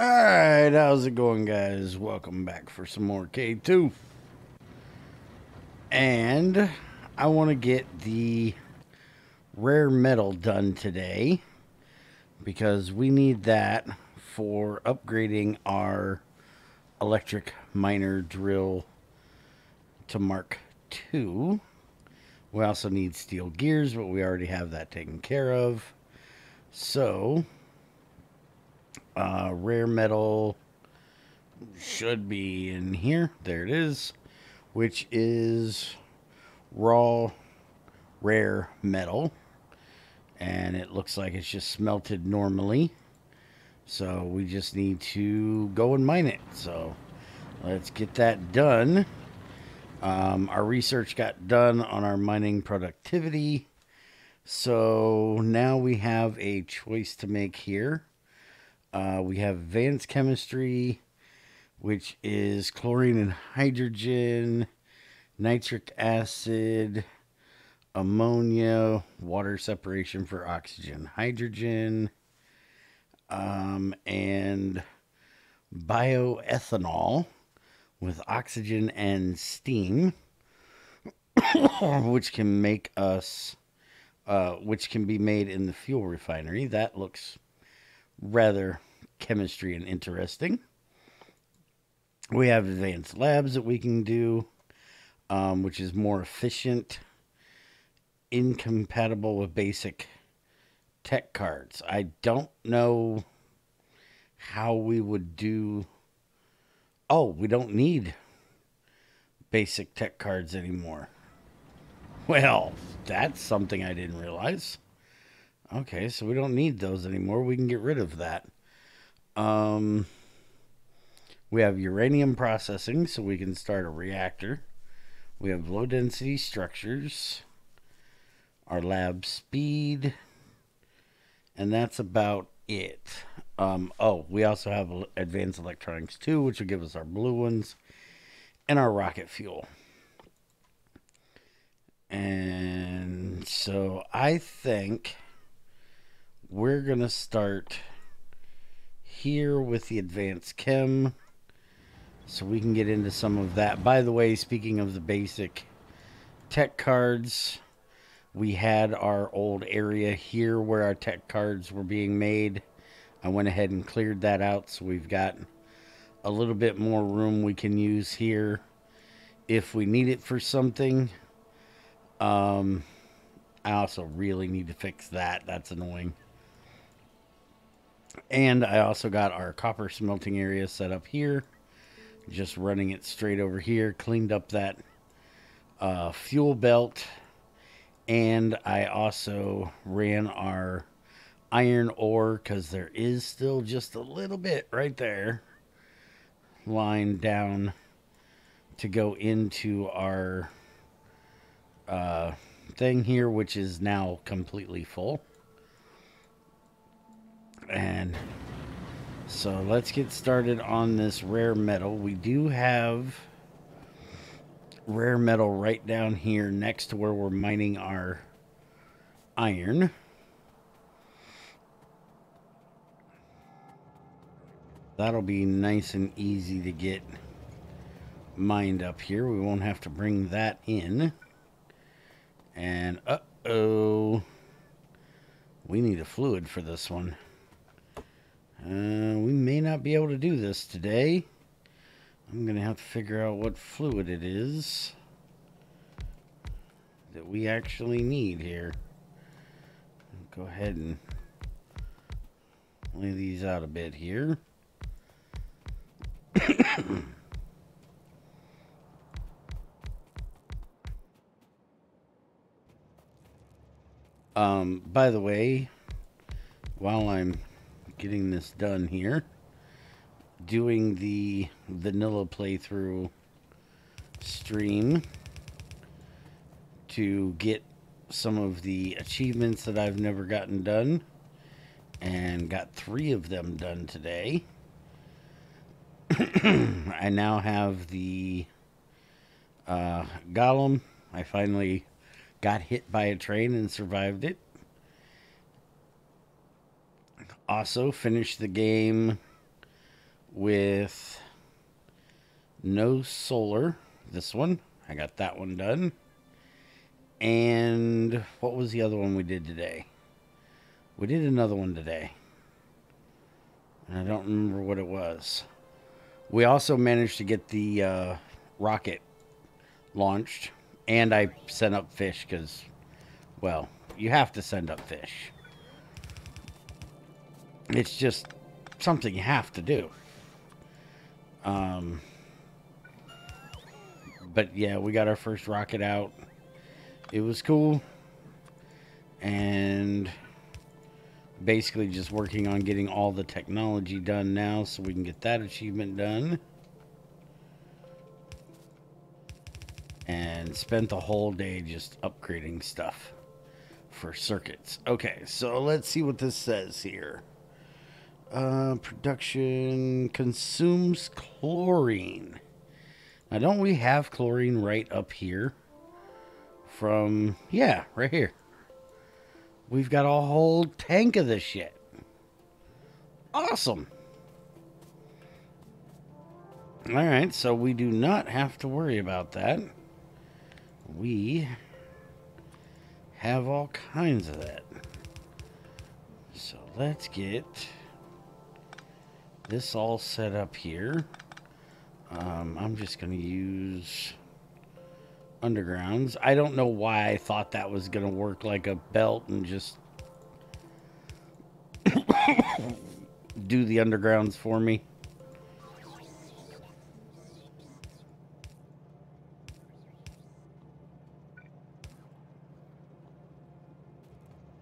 Alright, how's it going, guys? Welcome back for some more K2. And I want to get the rare metal done today because we need that for upgrading our electric miner drill to Mark II. We also need steel gears, but we already have that taken care of. So, uh, rare metal should be in here. There it is, which is raw rare metal. And it looks like it's just smelted normally. So we just need to go and mine it. So let's get that done. Um, our research got done on our mining productivity. So now we have a choice to make here. Uh, we have advanced chemistry, which is chlorine and hydrogen, nitric acid, ammonia, water separation for oxygen, hydrogen, um, and bioethanol with oxygen and steam, which can make us, uh, which can be made in the fuel refinery. That looks rather chemistry and interesting. We have advanced labs that we can do, um, which is more efficient, incompatible with basic tech cards. I don't know how we would do. Oh, we don't need basic tech cards anymore. Well, that's something I didn't realize. Okay, so we don't need those anymore. We can get rid of that. Um, we have uranium processing, so we can start a reactor. We have low density structures, our lab speed, and that's about it. Um, oh, we also have advanced electronics too, which will give us our blue ones and our rocket fuel. And so I think we're going to start here with the advanced chem so we can get into some of that. By the way, speaking of the basic tech cards, we had our old area here where our tech cards were being made. I went ahead and cleared that out so we've got a little bit more room we can use here if we need it for something. Um, I also really need to fix that. That's annoying. And I also got our copper smelting area set up here. Just running it straight over here. Cleaned up that uh, fuel belt. And I also ran our iron ore because there is still just a little bit right there line down to go into our uh, thing here, which is now completely full. And so let's get started on this rare metal. We do have rare metal right down here next to where we're mining our iron. That'll be nice and easy to get mined up here. We won't have to bring that in. And uh-oh. We need a fluid for this one. Uh, we may not be able to do this today. I'm going to have to figure out what fluid it is that we actually need here. Go ahead and lay these out a bit here. um, by the way, while I'm getting this done here. Doing the vanilla playthrough stream to get some of the achievements that I've never gotten done and got three of them done today. I now have the uh, Golem. I finally got hit by a train and survived it also finished the game with no solar. This one, I got that one done. And what was the other one we did today? We did another one today. And I don't remember what it was. We also managed to get the uh, rocket launched. And I sent up fish because, well, you have to send up fish. It's just something you have to do. Um, but yeah, we got our first rocket out. It was cool. And basically just working on getting all the technology done now so we can get that achievement done. And spent the whole day just upgrading stuff for circuits. Okay, so let's see what this says here. Uh, production consumes chlorine. Now, don't we have chlorine right up here? From, yeah, right here. We've got a whole tank of this shit. Awesome. All right, so we do not have to worry about that. We have all kinds of that. So let's get this all set up here. Um, I'm just going to use undergrounds. I don't know why I thought that was going to work like a belt and just do the undergrounds for me.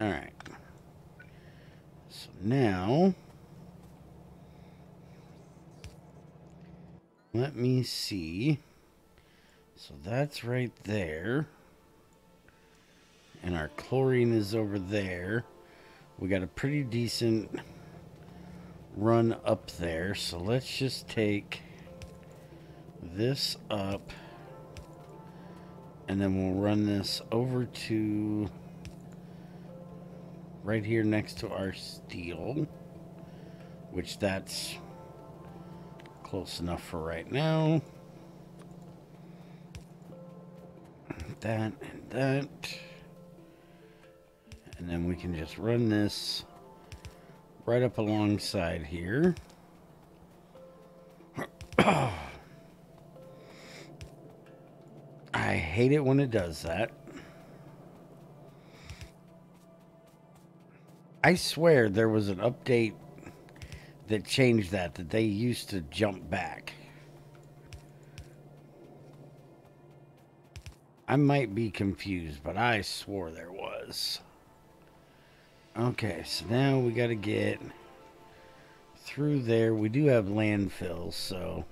All right. So now, let me see. So that's right there. And our chlorine is over there. We got a pretty decent run up there. So let's just take this up. And then we'll run this over to right here next to our steel. Which that's close enough for right now. that and that. And then we can just run this right up alongside here. I hate it when it does that. I swear there was an update that changed that, that they used to jump back. I might be confused, but I swore there was. Okay, so now we got to get through there. We do have landfills, so...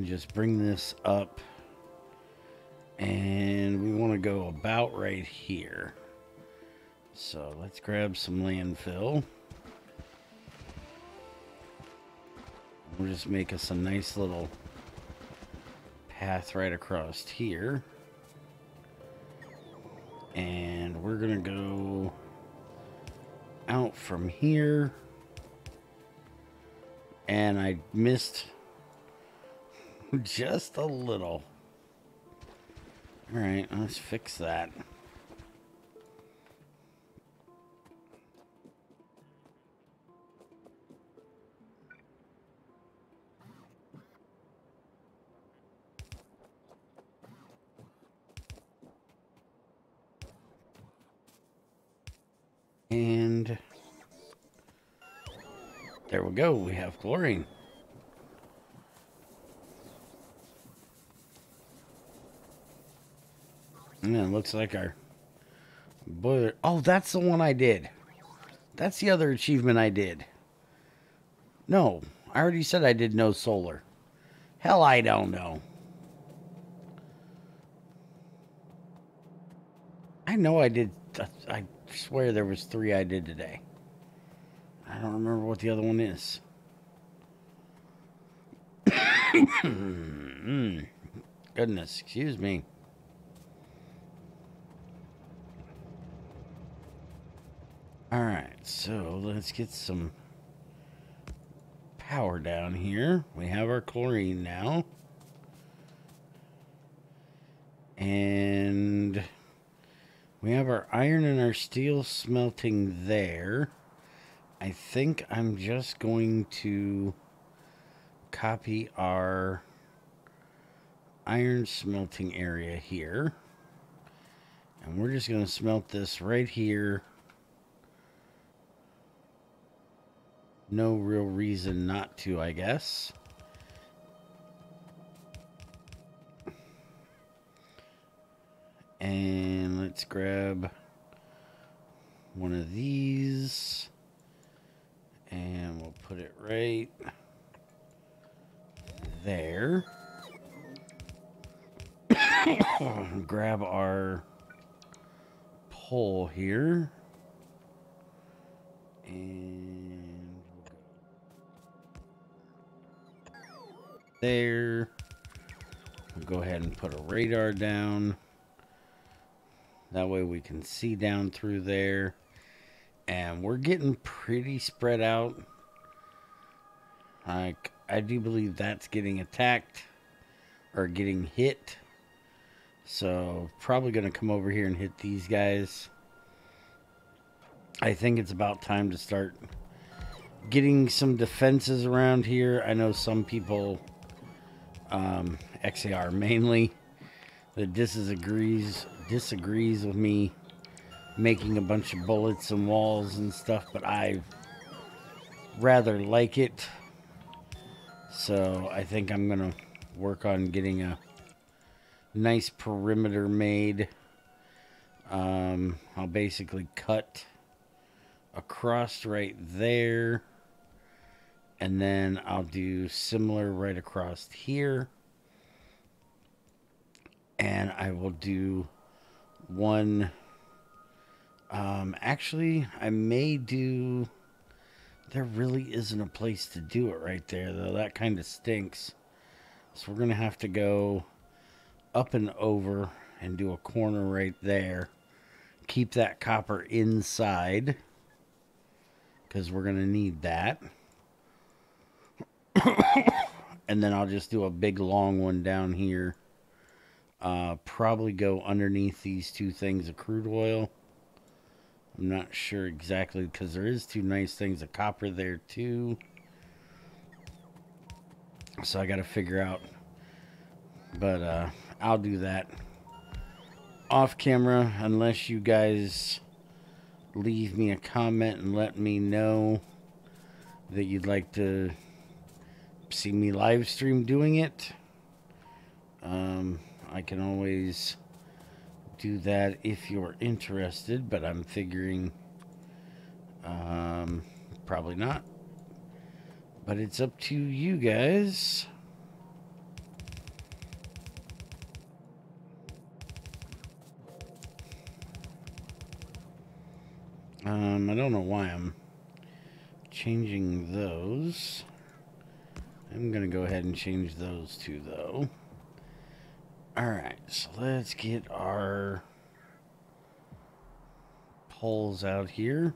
Just bring this up. And we want to go about right here. So let's grab some landfill. We'll just make us a nice little path right across here. And we're going to go out from here. And I missed just a little. All right, let's fix that. Go. We have chlorine. And it looks like our boiler. Oh, that's the one I did. That's the other achievement I did. No, I already said I did no solar. Hell, I don't know. I know I did. I swear there was three I did today. I don't remember what the other one is. Goodness, excuse me. Alright, so let's get some power down here. We have our chlorine now. And we have our iron and our steel smelting there. I think I'm just going to copy our iron smelting area here. And we're just going to smelt this right here. No real reason not to, I guess. And let's grab one of these. And we'll put it right there. grab our pole here. And there. We'll go ahead and put a radar down. That way we can see down through there. And we're getting pretty spread out. Like, I do believe that's getting attacked or getting hit. So, probably going to come over here and hit these guys. I think it's about time to start getting some defenses around here. I know some people, um, XAR mainly, that disagrees disagrees with me making a bunch of bullets and walls and stuff, but I rather like it. So I think I'm going to work on getting a nice perimeter made. Um, I'll basically cut across right there. And then I'll do similar right across here. And I will do one. Um, actually, I may do. There really isn't a place to do it right there, though. That kind of stinks. So we're going to have to go up and over and do a corner right there. Keep that copper inside because we're going to need that. and then I'll just do a big long one down here uh, probably go underneath these two things of crude oil. I'm not sure exactly because there is two nice things of copper there too. So I got to figure out. But uh, I'll do that off camera unless you guys leave me a comment and let me know that you'd like to see me live stream doing it. Um, I can always do that if you're interested, but I'm figuring um, probably not. But it's up to you guys. Um, I don't know why I'm changing those. I'm going to go ahead and change those two, though. Alright, so let's get our poles out here.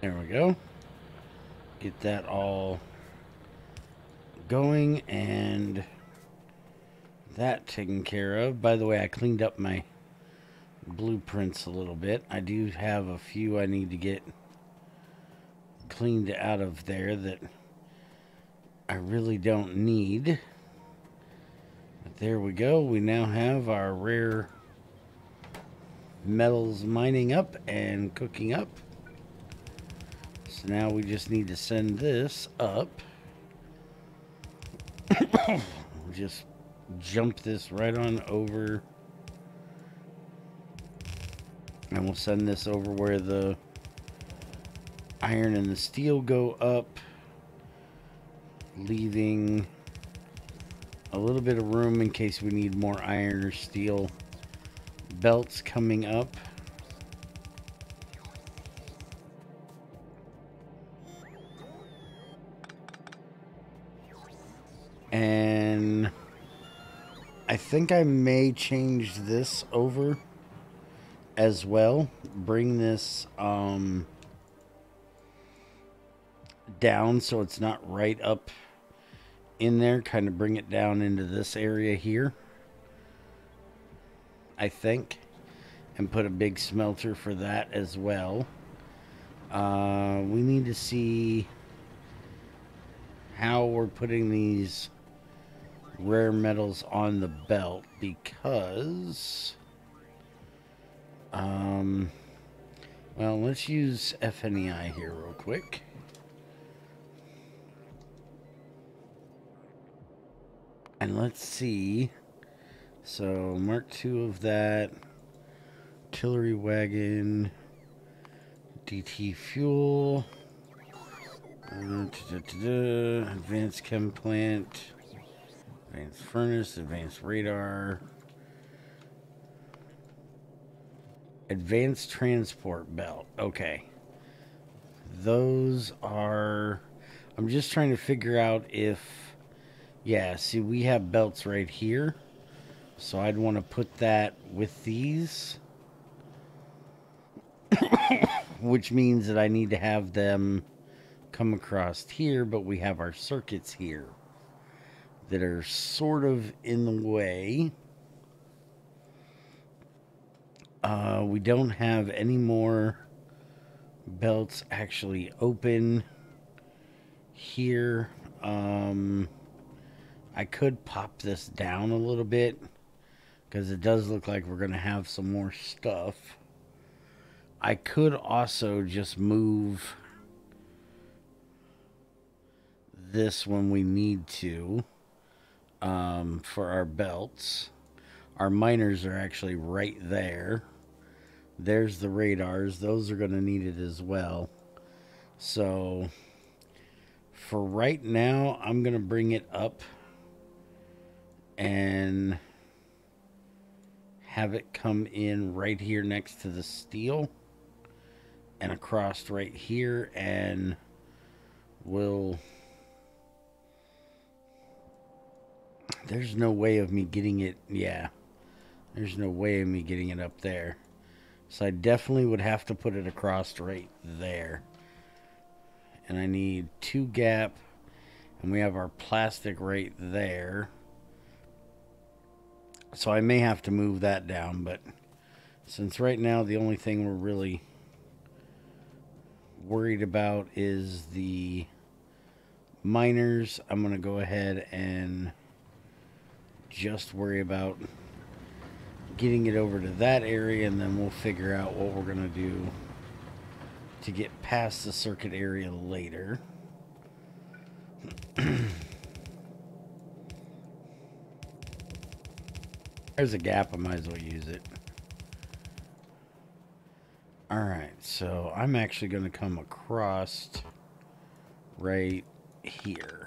There we go get that all going and that taken care of. By the way, I cleaned up my blueprints a little bit. I do have a few I need to get cleaned out of there that I really don't need. But there we go. We now have our rare metals mining up and cooking up. So now we just need to send this up. just jump this right on over. And we'll send this over where the iron and the steel go up. Leaving a little bit of room in case we need more iron or steel belts coming up. Think I may change this over as well. Bring this um, down so it's not right up in there. Kind of bring it down into this area here. I think. And put a big smelter for that as well. Uh, we need to see how we're putting these rare metals on the belt because um well let's use FNEI here real quick. And let's see. So mark two of that. Artillery wagon. DT fuel. Uh, da, da, da, advanced chem plant Advanced furnace, advanced radar. Advanced transport belt. Okay. Those are... I'm just trying to figure out if... Yeah, see, we have belts right here. So I'd want to put that with these. Which means that I need to have them come across here, but we have our circuits here that are sort of in the way. Uh, we don't have any more belts actually open here. Um, I could pop this down a little bit because it does look like we're going to have some more stuff. I could also just move this when we need to um, for our belts. Our miners are actually right there. There's the radars. Those are going to need it as well. So for right now, I'm going to bring it up and have it come in right here next to the steel and across right here and we'll There's no way of me getting it. Yeah. There's no way of me getting it up there. So I definitely would have to put it across right there. And I need two gap. And we have our plastic right there. So I may have to move that down. But since right now the only thing we're really worried about is the miners, I'm going to go ahead and just worry about getting it over to that area and then we'll figure out what we're going to do to get past the circuit area later. There's a gap, I might as well use it. Alright, so I'm actually going to come across right here.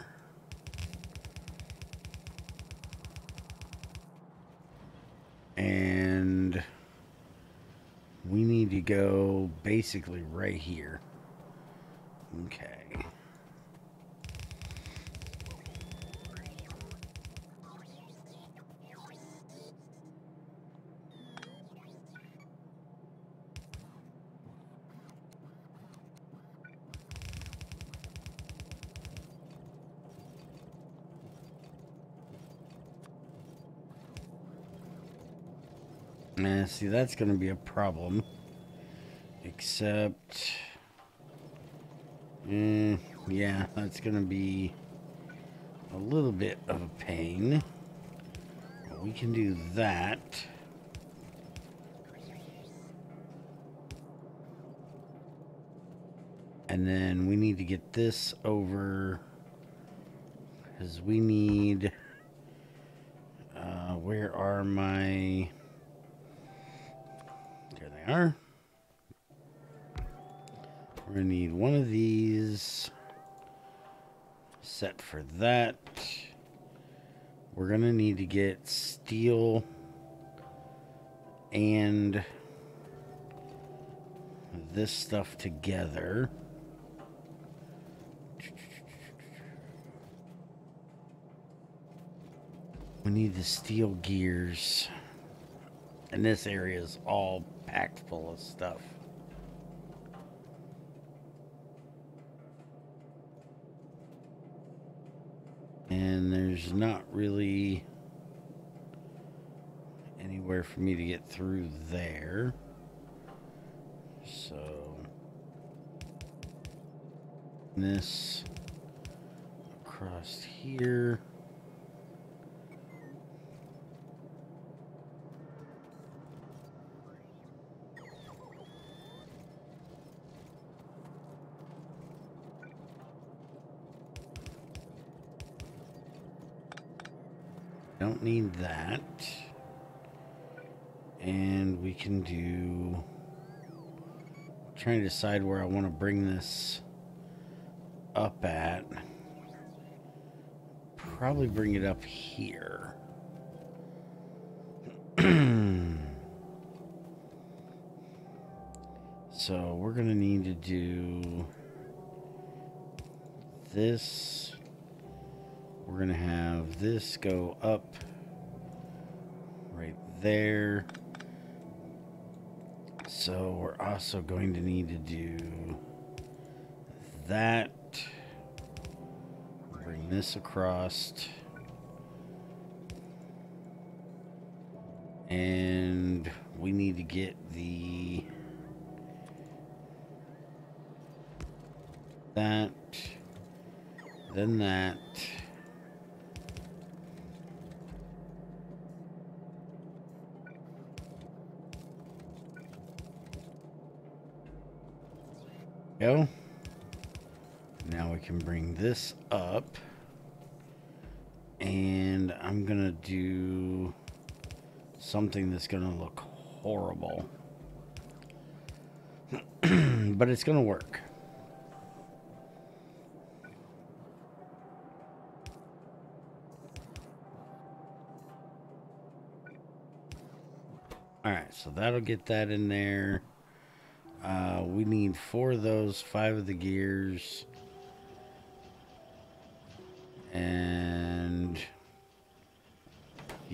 And we need to go basically right here. Okay. See, that's going to be a problem. Except... Mm, yeah, that's going to be a little bit of a pain. We can do that. And then we need to get this over... Because we need... Uh, where are my are. We're going to need one of these set for that. we're going to need to get steel and this stuff together. We need the steel gears. And this area is all packed full of stuff. And there's not really anywhere for me to get through there. So this across here. Don't need that. And we can do... trying to decide where I want to bring this up at. Probably bring it up here. so we're going to need to do this we're going to have this go up right there. So we're also going to need to do that. Bring this across. And we need to get the that then that go. Now we can bring this up. And I'm going to do something that's going to look horrible. but it's going to work. Alright, so that'll get that in there. Uh, we need four of those, five of the gears. And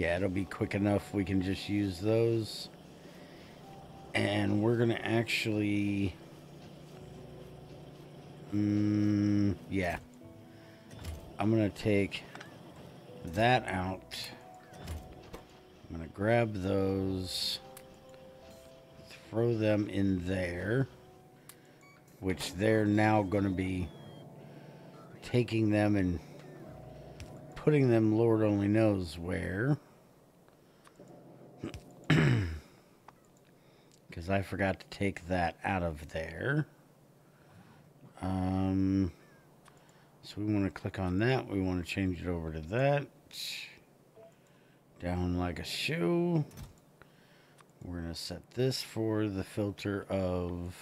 yeah, it'll be quick enough. We can just use those. And we're going to actually... Mm, yeah. I'm going to take that out. I'm going to grab those throw them in there, which they're now going to be taking them and putting them Lord only knows where. Because I forgot to take that out of there. Um, so we want to click on that. We want to change it over to that. Down like a shoe. We're going to set this for the filter of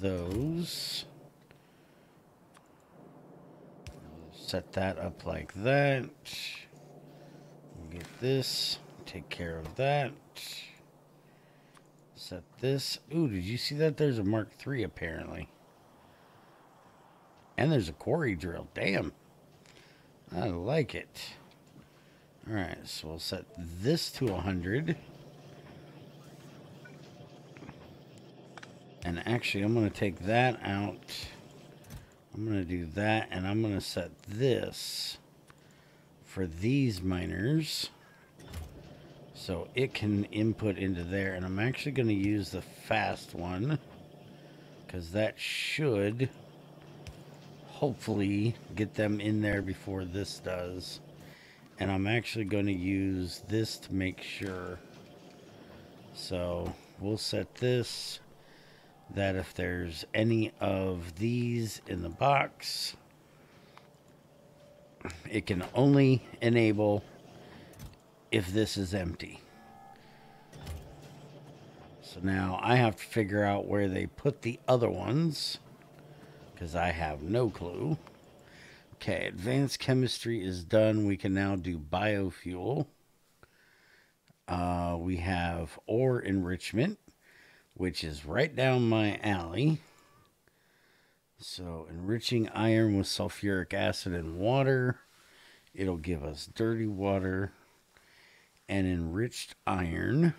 those. Set that up like that. Get this. Take care of that. Set this. Ooh, did you see that? There's a Mark III apparently. And there's a quarry drill. Damn. I like it. Alright, so we'll set this to 100. And actually, I'm going to take that out. I'm going to do that, and I'm going to set this for these miners. So it can input into there. And I'm actually going to use the fast one. Because that should hopefully get them in there before this does and I'm actually going to use this to make sure so we'll set this that if there's any of these in the box it can only enable if this is empty so now I have to figure out where they put the other ones because I have no clue Okay, advanced chemistry is done. We can now do biofuel. Uh, we have ore enrichment, which is right down my alley. So, enriching iron with sulfuric acid and water. It'll give us dirty water and enriched iron.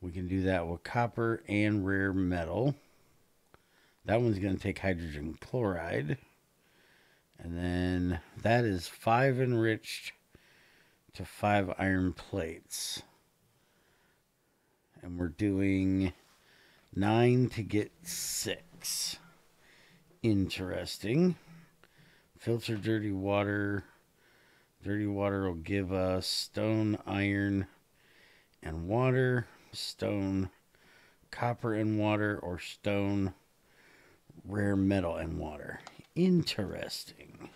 We can do that with copper and rare metal. That one's going to take hydrogen chloride. And then that is five enriched to five iron plates. And we're doing nine to get six. Interesting. Filter dirty water. Dirty water will give us stone, iron, and water. Stone, copper, and water, or stone, rare metal, and water. Interesting.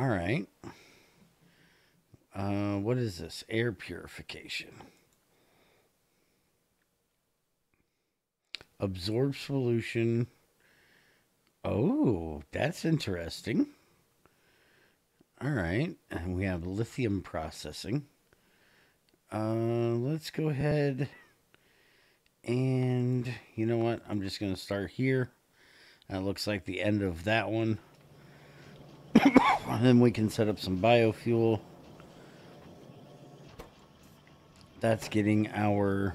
All right. Uh, what is this? Air purification. Absorb solution. Oh, that's interesting. All right. And we have lithium processing. Uh, let's go ahead and you know what? I'm just going to start here. That looks like the end of that one. and then we can set up some biofuel. That's getting our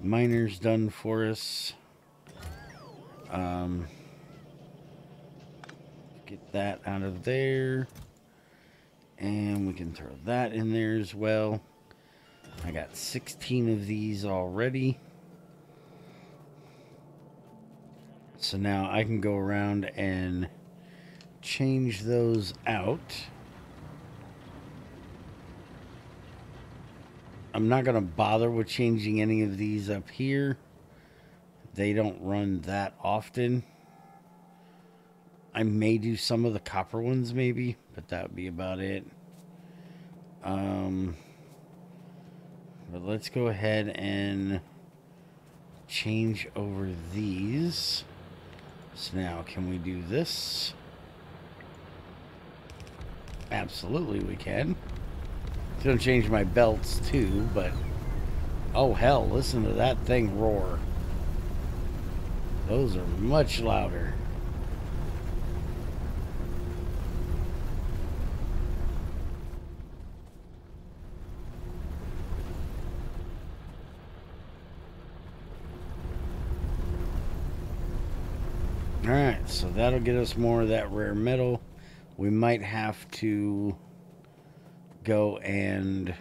miners done for us. Um, get that out of there. And we can throw that in there as well. I got 16 of these already. So now I can go around and change those out. I'm not going to bother with changing any of these up here. They don't run that often. I may do some of the copper ones maybe, but that would be about it. Um, but let's go ahead and change over these. So now, can we do this? Absolutely we can. It's to change my belts too, but... Oh hell, listen to that thing roar. Those are much louder. Alright, so that'll get us more of that rare metal. We might have to go and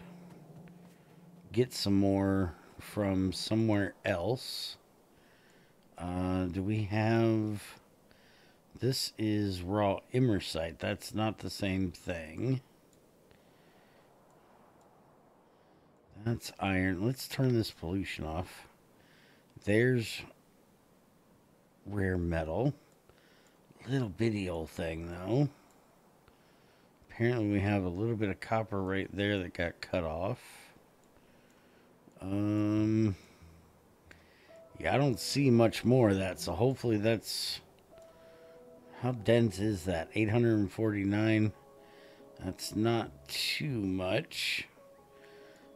get some more from somewhere else. Uh, do we have... This is raw imersite. That's not the same thing. That's iron. Let's turn this pollution off. There's rare metal. Little bitty old thing, though. Apparently we have a little bit of copper right there that got cut off. Um, yeah, I don't see much more of that, so hopefully that's... How dense is that? 849? That's not too much.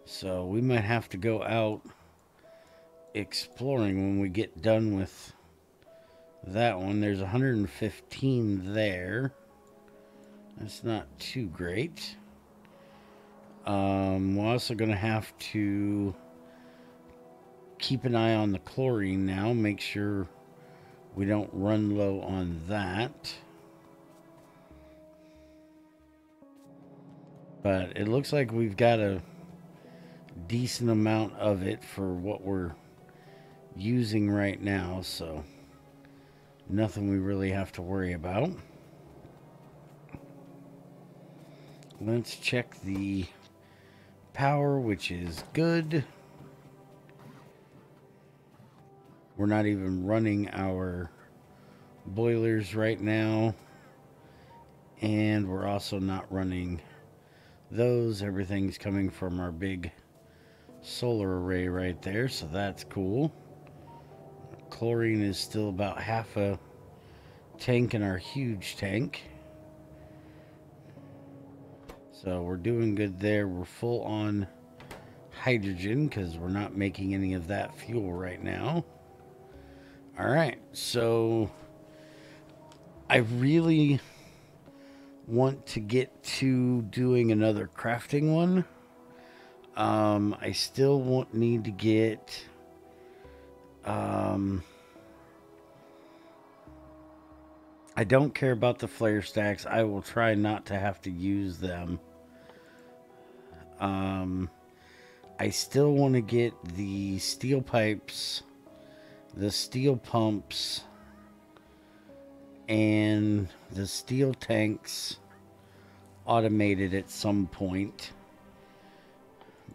So we might have to go out exploring when we get done with that one. There's 115 there. That's not too great. Um, we're also going to have to keep an eye on the chlorine now. Make sure we don't run low on that. But it looks like we've got a decent amount of it for what we're using right now, so nothing we really have to worry about. Let's check the power, which is good. We're not even running our boilers right now. And we're also not running those. Everything's coming from our big solar array right there, so that's cool. Chlorine is still about half a tank in our huge tank. So we're doing good there. We're full on hydrogen because we're not making any of that fuel right now. All right, so I really want to get to doing another crafting one. Um, I still want need to get um, I don't care about the flare stacks. I will try not to have to use them. Um, I still want to get the steel pipes, the steel pumps, and the steel tanks automated at some point.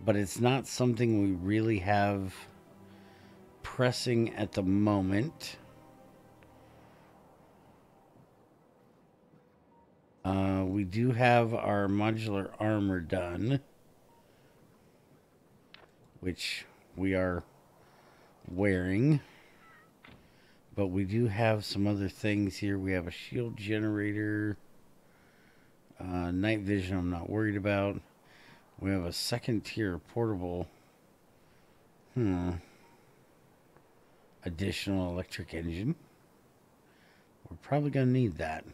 But it's not something we really have pressing at the moment. Uh, we do have our modular armor done, which we are wearing. But we do have some other things here. We have a shield generator. Uh, night vision I'm not worried about. We have a second tier portable. Hmm. Additional electric engine. We're probably going to need that.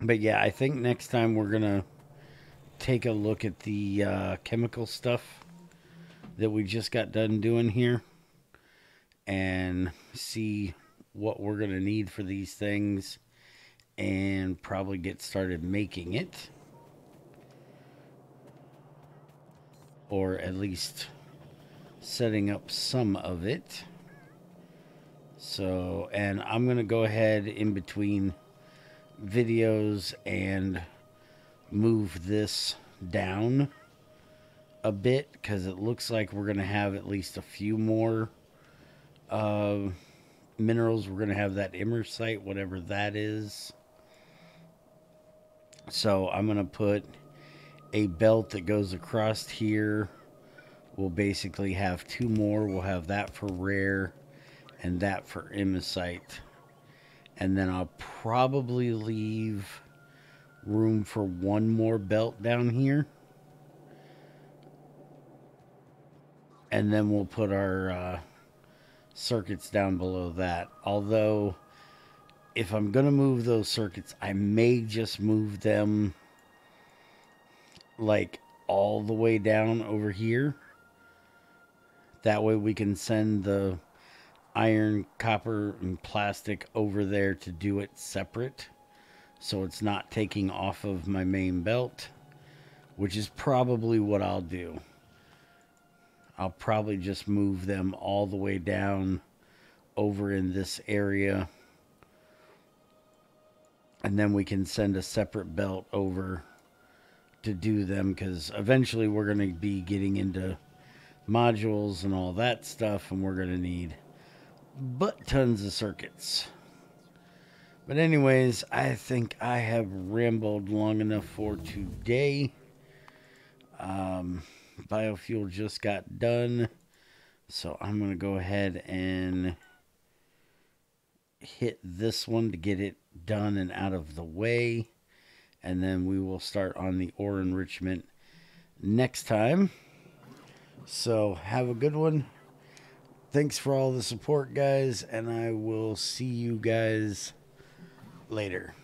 But yeah, I think next time we're going to take a look at the uh, chemical stuff that we just got done doing here and see what we're going to need for these things and probably get started making it. Or at least setting up some of it. So, and I'm going to go ahead in between videos and move this down a bit because it looks like we're going to have at least a few more uh, minerals. We're going to have that Imersite, whatever that is. So I'm going to put a belt that goes across here. We'll basically have two more. We'll have that for rare and that for Imersite. And then I'll probably leave room for one more belt down here. And then we'll put our uh, circuits down below that. Although, if I'm going to move those circuits, I may just move them like all the way down over here. That way we can send the iron, copper, and plastic over there to do it separate. So it's not taking off of my main belt, which is probably what I'll do. I'll probably just move them all the way down over in this area. And then we can send a separate belt over to do them because eventually we're going to be getting into modules and all that stuff and we're going to need but tons of circuits. But anyways, I think I have rambled long enough for today. Um, biofuel just got done. So I'm going to go ahead and hit this one to get it done and out of the way. And then we will start on the ore enrichment next time. So have a good one. Thanks for all the support, guys. And I will see you guys later.